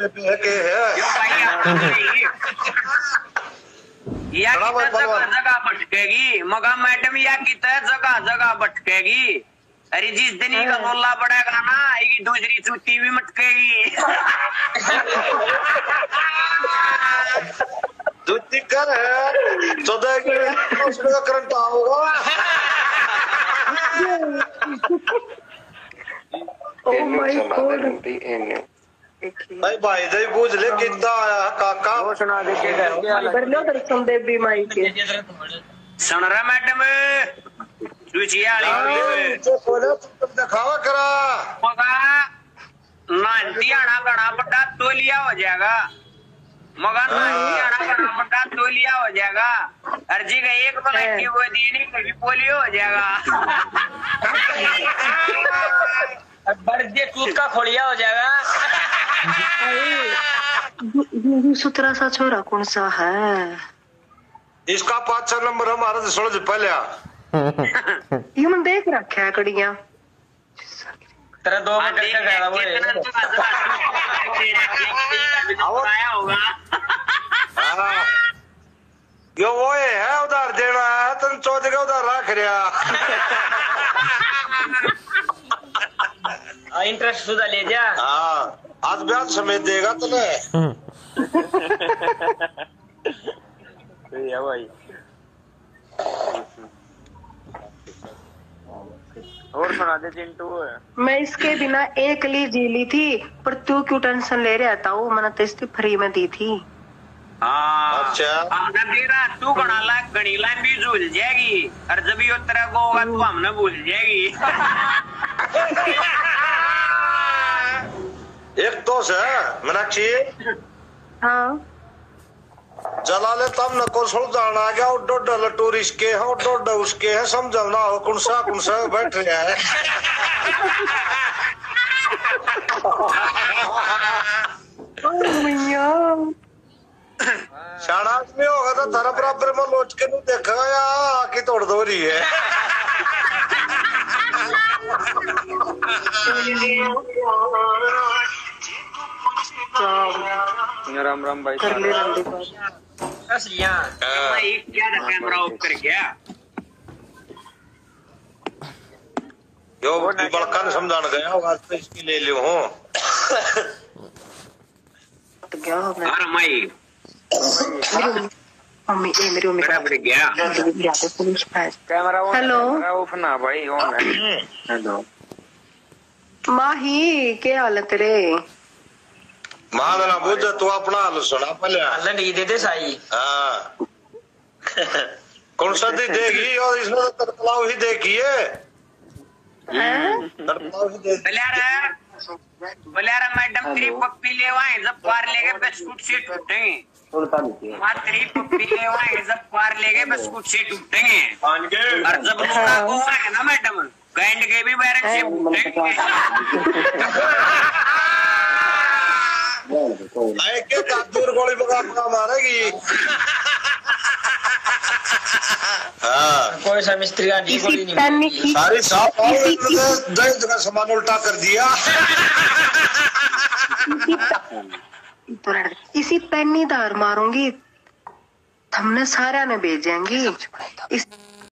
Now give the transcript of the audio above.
है। यो या भटकेगी? मगा मैडम या की जगह जगह भटकेगी? अरे जिस दिन ही का बोलना पड़ेगा ना आएगी दूसरी चुट्टी भी मटकेगी। दूसरी कर है? चौदह की उसमें करंट होगा। Oh my god. भाई भाई दे पूछ ले कितना आया है काका? वो सुना दे के कर लो दर्शन देवी माई के। सुन रहा मैडम? चुचिया वाली तो बोले तुम दिखावा करा। मगा नानती आना बड़ा बड़ा तोलिया हो जाएगा। मगर नानती आना बड़ा बड़ा तोलिया हो जाएगा। अर्जी का एक वो देनी कभी पोलियो हो जाएगा। बर्दे कूद का खोलिया हो जाएगा। ये सुथरा सा छोरा कौन सा है इसका पाँच छह नंबर हमारा तो सोच पहले। ये मैं देख रखा है कड़िया। तेरा दो मिनट का गया वो आया होगा। हाँ। यो वो है उधार देना है तुम चौथ का उधार रख रहा इंटरेस्ट सुधा ले जा। हाँ आज ब्याज समेत देगा तुम्हें। सही है भाई। और सुना दे चिंटू। मैं इसके बिना एक ली जी ली थी पर तू क्यों टेंशन ले रहा था वो मैंने तो इसकी फ्री में दी थी। हाँ। अच्छा। तेरा तू गणा लाख गणी लाइन भी झूल जाएगी। और जब यो तेरा को होगा तू हमने भूल जाएगी। तो मीनाक्षी हाँ जला ले तब न को सुल्तान आ गया और डोडल टूरिस्ट के है डोडल उसके है समझो ना हो कौन सा कौन सा बैठ रहा है ओ भैया शाना आदमी होगा तो थारा बराबर में लोच के नहीं देखा या आके तोड़ दो रही है राम राम भाई कर ले बात असलियाँ भाई क्या कैमरा ऑफ़ कर गया। यो बड़का ने समझाने गया आज तो इसकी ले लियो हूँ। तो क्या हो गया और माई मम्मी ये मेरी मम्मी बराबर गया। जाते पुलिस पास कैमरा ऑन हेलो। ऑफ़ ना भाई ऑन है। हेलो। माही क्या हाल है तेरे महादना बुझ तू अपना हाल सुना पहले अल्लाह नहीं दे दे साई। हाँ। कौन सा दी देगी और इसमें तो तड़कलाव ही देखी है। हैं? तड़कलाव ही देखी। बलियारा बलियारा मैडम तेरी पप्पी ले आए जब पार लेके बिस्कुट से टूटेंगे माँ तेरी पप्पी ले आए जब पार लेके बिस्कुट से टूटेंगे और जब को ना मैडम कैंड के भी बैरक से फूटेंगे आए के दूर गोली बगा बगा हाँ। कोई सा मिस्त्री इसी गोली नहीं पेन मारी। की सारी साफ़ दस जगह सामान उल्टा कर दिया। इसी पेन ही धार मारूँगी। हमने सारा ने भेजेंगी। इस